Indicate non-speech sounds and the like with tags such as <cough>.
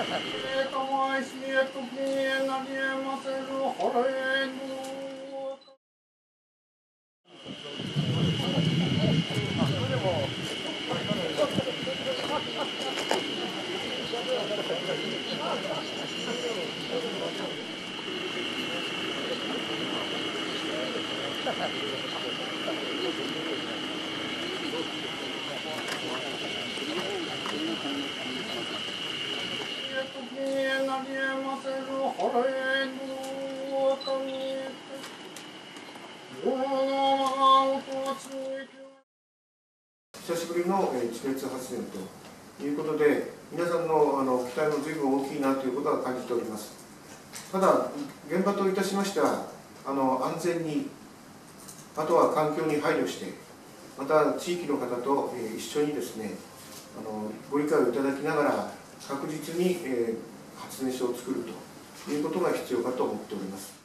と <laughs> もしえときなりえませるほれの久しぶりの地熱発電ということで、皆さんのあの期待も随分大きいなということは感じております。ただ、現場といたしましては、あの安全に、あとは環境に配慮して、また地域の方と、一緒にですねあの、ご理解をいただきながら、確実に、え発電所を作るということが必要かと思っております。